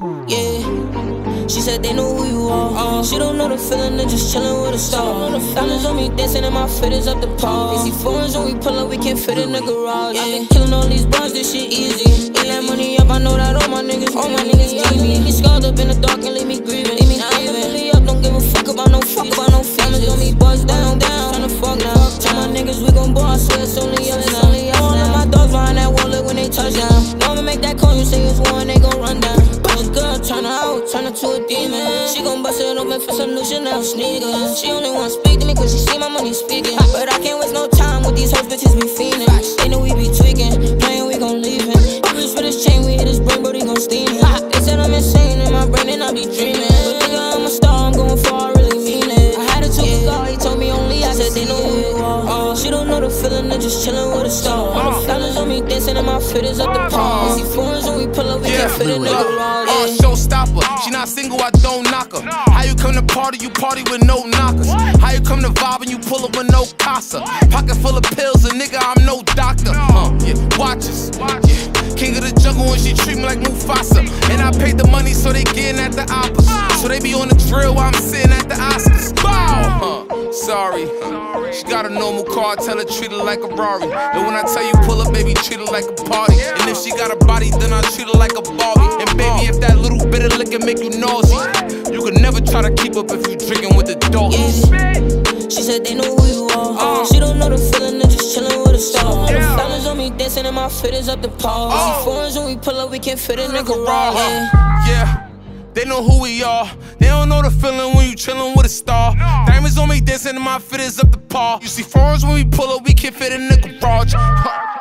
Yeah. She said they know who you are. Uh, she don't know the feeling of just chilling with a star. Diamonds on me dancing and my fit is up the. They see foreigns when we pull up, we can't fit in the garage. Yeah. I been killing all these bars, this shit easy. Get that money up, I know that all my niggas, all my niggas need me. Get scarred up in the dark and leave me grieving. Leave me grieving. Up, don't give a fuck about no fuck about no feelings. On me buzz down, down. Tryna fuck now. Tell my niggas we gon' ball, I swear it's only us now. All of my dogs behind that wall, look when they touch down. Know make that call, you say it's one, turn her out, turn her to a demon. She gon' bust it open for some new Chanel sneakers. She only wanna speak to me cause she see my money speaking. But I can't waste no time with these hoes, bitches be fiending. They know we be tweaking, playing, we gon' leave it. Bitch for this chain, we hit his brain, bro, he gon' steam it. They said I'm insane in my brain and I be dreaming. But nigga, I'm a star, I'm going far, I really mean it. I had talk yeah. God, he told me only I said they know who you are. Uh, she don't know the feeling of just chillin' with a star. Uh, Diamonds on me dancing and my fit is up the palm. See foreigns Yeah. in the. Uh, showstopper. She not single, I don't knock her. How you come to party, you party with no knockers. How you come to vibe and you pull up with no casa? Pocket full of pills, and nigga, I'm no doctor. Uh, yeah, watches. Yeah. King of the jungle and she treat me like Mufasa. And I paid the money so they getting at the oppas. So they be on the drill while I'm sitting at the Oscars. Bow! Huh, sorry. Got a normal car, tell her treat her like a Rari. And when I tell you pull up, baby, treat her like a party. And if she got a body, then I treat her like a Barbie. And baby, if that little bit of liquor make you nauseous, you could never try to keep up if you drinking with the adults. Yeah. She said they know who you are. Uh. She don't know the feeling of just chillin' with a star. Diamonds on me dancing and my fit is up the paw. See oh. foreigns when we pull up, we can't fit in the garage. Yeah. Yeah, they know who we are. They don't know the feeling when you chillin' with a star. Diamonds on me dancing and my fit is up the paw. You see foreigns when we pull up, we can't fit in the garage.